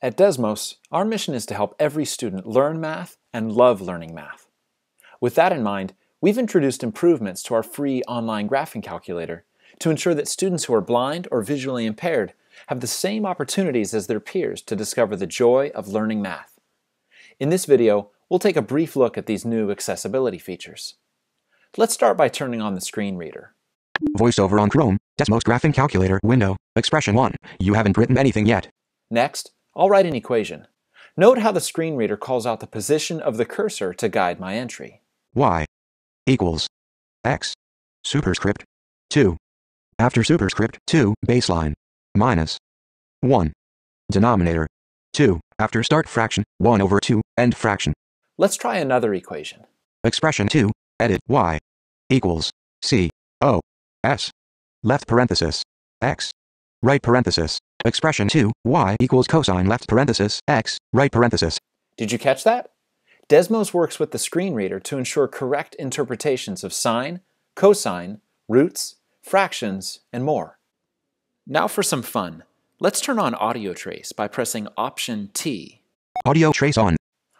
At Desmos, our mission is to help every student learn math and love learning math. With that in mind, we've introduced improvements to our free online graphing calculator to ensure that students who are blind or visually impaired have the same opportunities as their peers to discover the joy of learning math. In this video, we'll take a brief look at these new accessibility features. Let's start by turning on the screen reader. VoiceOver on Chrome, Desmos Graphing Calculator window, expression 1. You haven't written anything yet. Next, I'll write an equation. Note how the screen reader calls out the position of the cursor to guide my entry. Y equals X superscript 2. After superscript 2, baseline, minus 1. Denominator 2. After start fraction, 1 over 2, end fraction. Let's try another equation. Expression 2, edit Y equals C O S left parenthesis X right parenthesis Expression 2, y equals cosine left parenthesis x right parenthesis. Did you catch that? Desmos works with the screen reader to ensure correct interpretations of sine, cosine, roots, fractions, and more. Now for some fun. Let's turn on Audio Trace by pressing Option T. Audio Trace on.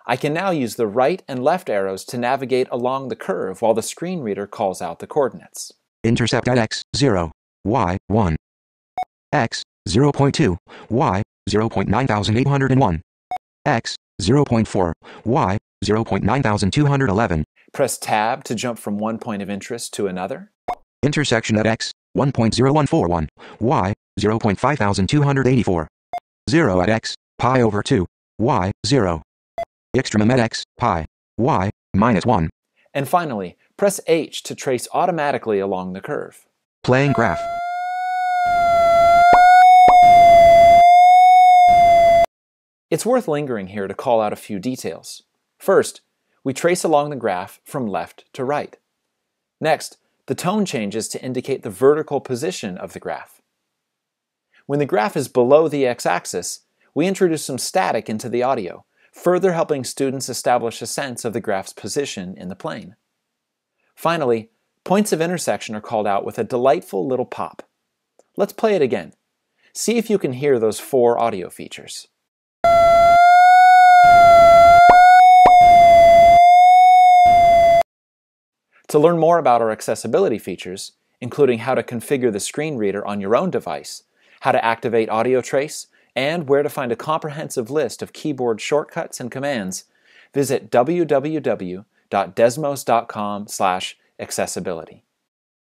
I can now use the right and left arrows to navigate along the curve while the screen reader calls out the coordinates. Intercept at x, 0, y, 1, x, 0.2, y, 0.9801, x, 0.4, y, 0.9211. Press Tab to jump from one point of interest to another. Intersection at x, 1.0141, y, 0.5284. 0 at x, pi over 2, y, 0. Extremum at x, pi, y, minus 1. And finally, press H to trace automatically along the curve. Playing graph. It's worth lingering here to call out a few details. First, we trace along the graph from left to right. Next, the tone changes to indicate the vertical position of the graph. When the graph is below the x-axis, we introduce some static into the audio, further helping students establish a sense of the graph's position in the plane. Finally, points of intersection are called out with a delightful little pop. Let's play it again. See if you can hear those four audio features. To learn more about our accessibility features, including how to configure the screen reader on your own device, how to activate audio trace, and where to find a comprehensive list of keyboard shortcuts and commands, visit www.desmos.com/accessibility.